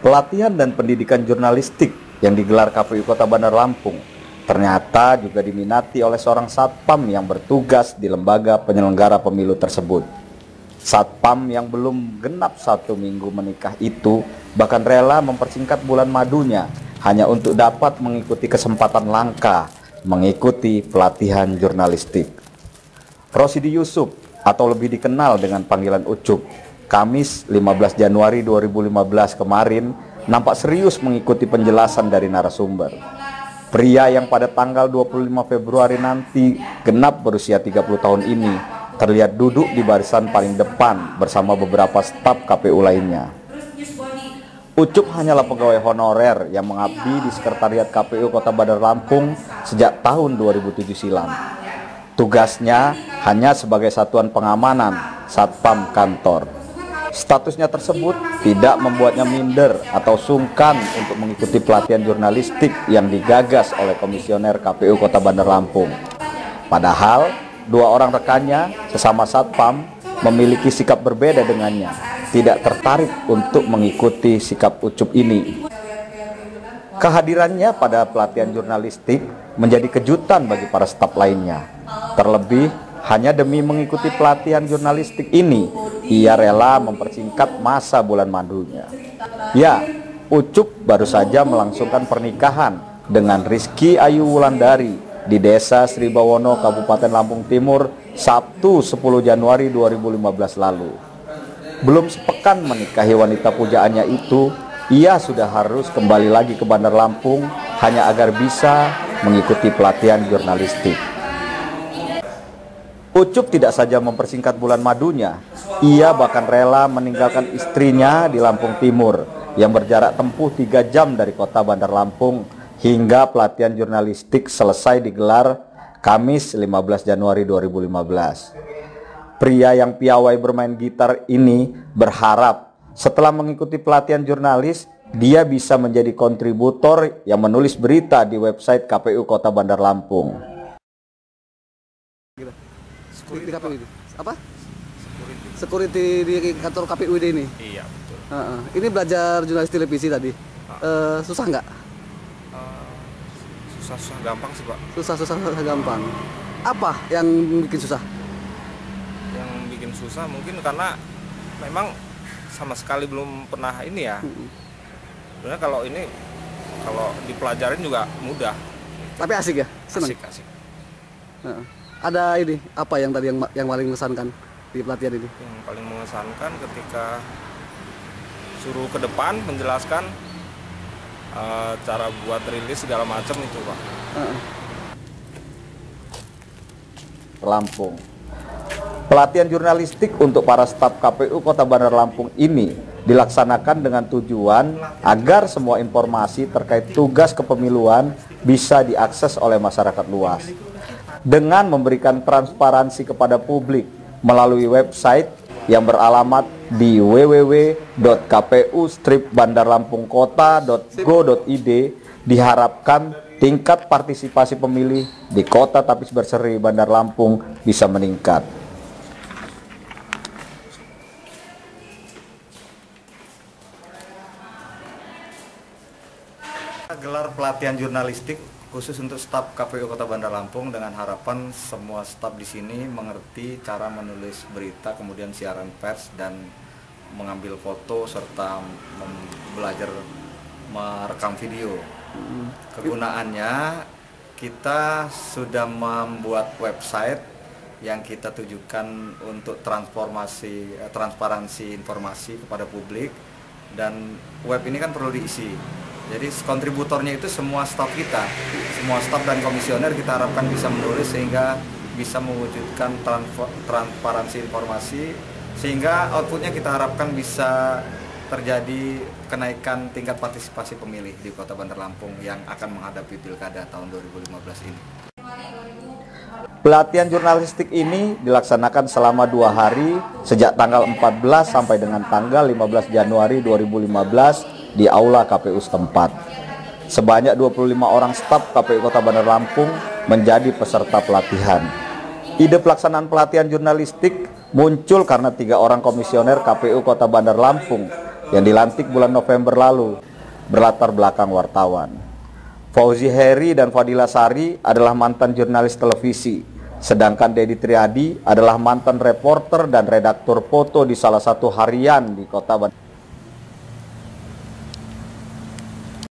Pelatihan dan pendidikan jurnalistik yang digelar KPU Kota Bandar Lampung ternyata juga diminati oleh seorang satpam yang bertugas di lembaga penyelenggara pemilu tersebut. Satpam yang belum genap satu minggu menikah itu bahkan rela mempersingkat bulan madunya hanya untuk dapat mengikuti kesempatan langka mengikuti pelatihan jurnalistik. Rosidi Yusuf atau lebih dikenal dengan panggilan Ucup Kamis 15 Januari 2015 kemarin nampak serius mengikuti penjelasan dari narasumber. Pria yang pada tanggal 25 Februari nanti genap berusia 30 tahun ini terlihat duduk di barisan paling depan bersama beberapa staf KPU lainnya. Ucup hanyalah pegawai honorer yang mengabdi di Sekretariat KPU Kota Bandar Lampung sejak tahun 2007 silam. Tugasnya hanya sebagai satuan pengamanan Satpam Kantor. Statusnya tersebut tidak membuatnya minder atau sungkan untuk mengikuti pelatihan jurnalistik yang digagas oleh komisioner KPU Kota Bandar Lampung. Padahal, dua orang rekannya, sesama satpam, memiliki sikap berbeda dengannya, tidak tertarik untuk mengikuti sikap ucup ini. Kehadirannya pada pelatihan jurnalistik menjadi kejutan bagi para staf lainnya. Terlebih, hanya demi mengikuti pelatihan jurnalistik ini, ia rela mempersingkat masa bulan madunya. Ya, Ucup baru saja melangsungkan pernikahan dengan Rizky Ayu Wulandari di Desa Sri Bawono, Kabupaten Lampung Timur, Sabtu 10 Januari 2015 lalu. Belum sepekan menikahi wanita pujaannya itu, ia sudah harus kembali lagi ke Bandar Lampung hanya agar bisa mengikuti pelatihan jurnalistik. Ucup tidak saja mempersingkat bulan madunya, ia bahkan rela meninggalkan istrinya di Lampung Timur yang berjarak tempuh tiga jam dari kota Bandar Lampung hingga pelatihan jurnalistik selesai digelar Kamis 15 Januari 2015. Pria yang piawai bermain gitar ini berharap setelah mengikuti pelatihan jurnalis, dia bisa menjadi kontributor yang menulis berita di website KPU Kota Bandar Lampung di, di KPU ini apa? Security. security di kantor KPU ini? Iya betul. Uh, uh. ini belajar jurnalis televisi tadi. Uh, susah nggak? Uh, susah susah gampang sih pak. Susah susah susah gampang. Apa yang bikin susah? Yang bikin susah mungkin karena memang sama sekali belum pernah ini ya. Sebenarnya kalau ini kalau dipelajarin juga mudah. Tapi asik ya? Senang. asik asik. Uh ada ini apa yang tadi yang yang paling mengesankan di pelatihan ini? Yang paling mengesankan ketika suruh ke depan menjelaskan uh, cara buat rilis segala macam itu pak. Uh-uh. Lampung. Pelatihan jurnalistik untuk para staf KPU Kota Bandar Lampung ini dilaksanakan dengan tujuan agar semua informasi terkait tugas kepemiluan bisa diakses oleh masyarakat luas dengan memberikan transparansi kepada publik melalui website yang beralamat di www.kpu-bandarlampungkota.go.id diharapkan tingkat partisipasi pemilih di Kota Tapis Berseri Bandar Lampung bisa meningkat. Gelar pelatihan jurnalistik khusus untuk staf KPU Kota Bandar Lampung dengan harapan semua staf di sini mengerti cara menulis berita kemudian siaran pers dan mengambil foto serta belajar merekam video. Kegunaannya kita sudah membuat website yang kita tujukan untuk transformasi eh, transparansi informasi kepada publik dan web ini kan perlu diisi jadi kontributornya itu semua staf kita, semua staf dan komisioner kita harapkan bisa menulis sehingga bisa mewujudkan transparansi informasi sehingga outputnya kita harapkan bisa terjadi kenaikan tingkat partisipasi pemilih di Kota Bandar Lampung yang akan menghadapi pilkada tahun 2015 ini. Pelatihan jurnalistik ini dilaksanakan selama dua hari sejak tanggal 14 sampai dengan tanggal 15 Januari 2015 di aula KPU setempat. Sebanyak 25 orang staf KPU Kota Bandar Lampung menjadi peserta pelatihan. Ide pelaksanaan pelatihan jurnalistik muncul karena tiga orang komisioner KPU Kota Bandar Lampung yang dilantik bulan November lalu berlatar belakang wartawan. Fauzi Heri dan Fadila Sari adalah mantan jurnalis televisi, sedangkan Dedi Triadi adalah mantan reporter dan redaktur foto di salah satu harian di kota Bandung.